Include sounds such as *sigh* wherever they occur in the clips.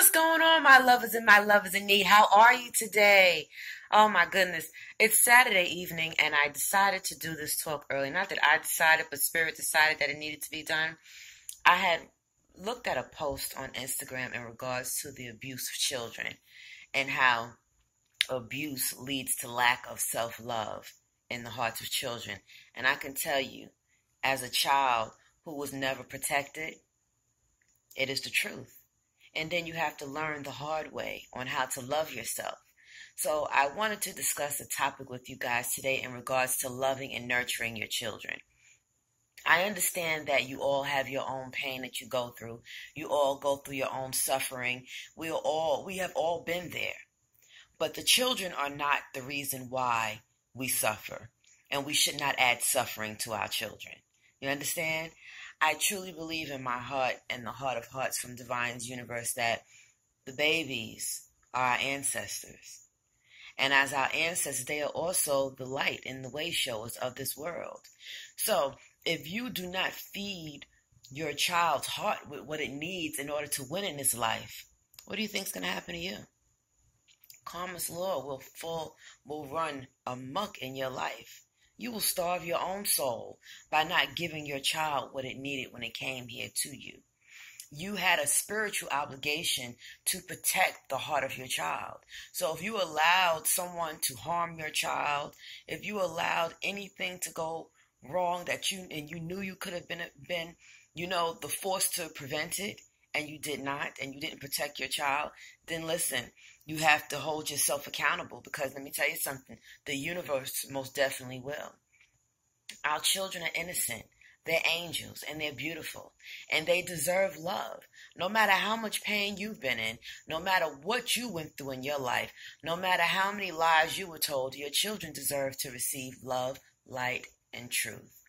what's going on, my lovers and my lovers in need? How are you today? Oh my goodness. It's Saturday evening and I decided to do this talk early. Not that I decided, but Spirit decided that it needed to be done. I had looked at a post on Instagram in regards to the abuse of children and how abuse leads to lack of self love in the hearts of children. And I can tell you, as a child who was never protected, it is the truth. And then you have to learn the hard way on how to love yourself. So I wanted to discuss a topic with you guys today in regards to loving and nurturing your children. I understand that you all have your own pain that you go through. You all go through your own suffering. We all we have all been there. But the children are not the reason why we suffer, and we should not add suffering to our children. You understand? I truly believe in my heart and the heart of hearts from Divine's universe that the babies are our ancestors. And as our ancestors, they are also the light and the way showers of this world. So if you do not feed your child's heart with what it needs in order to win in this life, what do you think is going to happen to you? Karma's law will fall, will run amuck in your life. You will starve your own soul by not giving your child what it needed when it came here to you. You had a spiritual obligation to protect the heart of your child. So if you allowed someone to harm your child, if you allowed anything to go wrong that you and you knew you could have been been, you know, the force to prevent it, and you did not, and you didn't protect your child, then listen, you have to hold yourself accountable because let me tell you something the universe most definitely will. Our children are innocent. They're angels and they're beautiful and they deserve love. No matter how much pain you've been in, no matter what you went through in your life, no matter how many lies you were told, your children deserve to receive love, light, and truth.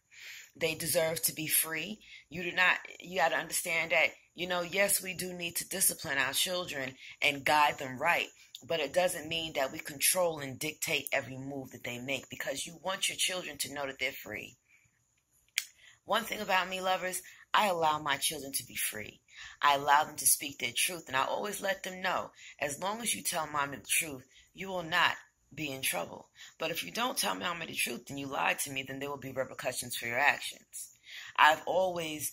They deserve to be free. You do not, you got to understand that you know, yes, we do need to discipline our children and guide them right, but it doesn't mean that we control and dictate every move that they make because you want your children to know that they're free. One thing about me, lovers, I allow my children to be free. I allow them to speak their truth, and I always let them know as long as you tell mommy the truth, you will not be in trouble. But if you don't tell mommy the truth and you lie to me, then there will be repercussions for your actions. I've always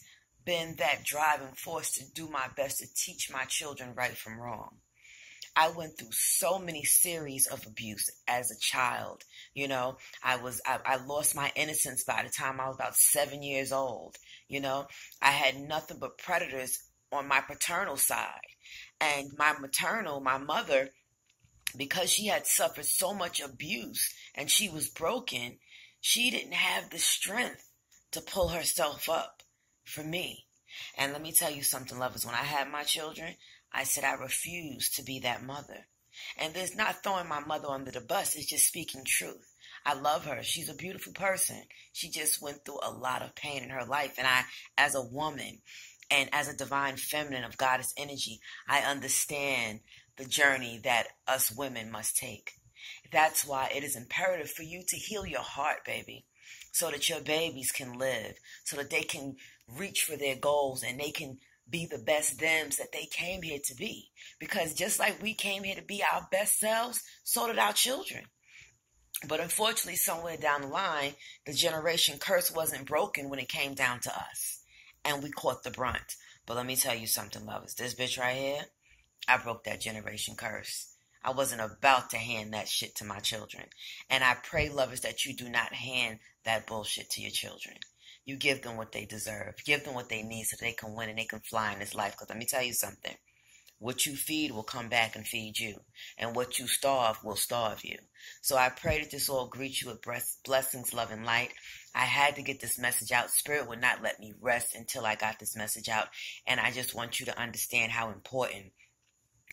been that driving force to do my best to teach my children right from wrong. I went through so many series of abuse as a child. You know, I was, I, I, lost my innocence by the time I was about seven years old. You know, I had nothing but predators on my paternal side. And my maternal, my mother, because she had suffered so much abuse and she was broken, she didn't have the strength to pull herself up for me. And let me tell you something, lovers. When I had my children, I said I refuse to be that mother. And there's not throwing my mother under the bus, it's just speaking truth. I love her. She's a beautiful person. She just went through a lot of pain in her life. And I, as a woman and as a divine feminine of goddess energy, I understand the journey that us women must take. That's why it is imperative for you to heal your heart, baby so that your babies can live, so that they can reach for their goals and they can be the best thems that they came here to be. Because just like we came here to be our best selves, so did our children. But unfortunately, somewhere down the line, the generation curse wasn't broken when it came down to us. And we caught the brunt. But let me tell you something, lovers. This bitch right here, I broke that generation curse. I wasn't about to hand that shit to my children. And I pray, lovers, that you do not hand that bullshit to your children. You give them what they deserve. Give them what they need so they can win and they can fly in this life. Because let me tell you something. What you feed will come back and feed you. And what you starve will starve you. So I pray that this all greet you with blessings, love, and light. I had to get this message out. Spirit would not let me rest until I got this message out. And I just want you to understand how important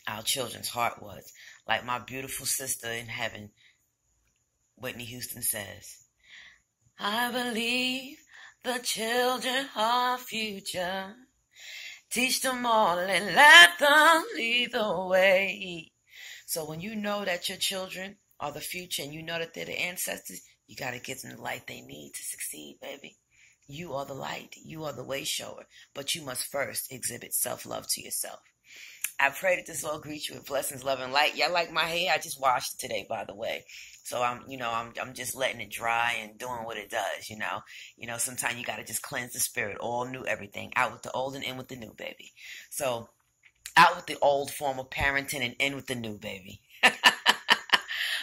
our children's heart was. Like my beautiful sister in heaven, Whitney Houston says, I believe the children are future. Teach them all and let them lead the way. So when you know that your children are the future and you know that they're the ancestors, you got to give them the light they need to succeed, baby. You are the light. You are the way shower. But you must first exhibit self love to yourself. I pray that this all greet you with blessings, love, and light. Y'all like my hair? I just washed it today, by the way. So I'm, you know, I'm, I'm just letting it dry and doing what it does, you know. You know, sometimes you got to just cleanse the spirit, all new everything, out with the old and in with the new, baby. So out with the old form of parenting and in with the new, baby. *laughs*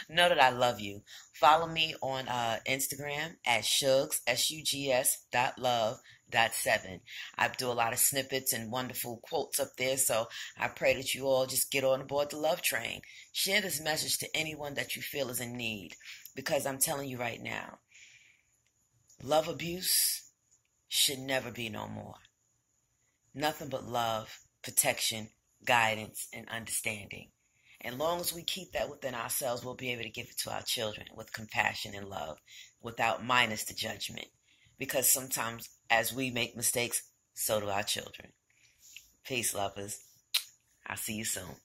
know that I love you. Follow me on uh, Instagram at Shugs, S-U-G-S dot love dot seven. I do a lot of snippets and wonderful quotes up there, so I pray that you all just get on board the love train. Share this message to anyone that you feel is in need, because I'm telling you right now, love abuse should never be no more. Nothing but love, protection, guidance, and understanding. And long as we keep that within ourselves, we'll be able to give it to our children with compassion and love without minus the judgment. Because sometimes as we make mistakes, so do our children. Peace, lovers. I'll see you soon.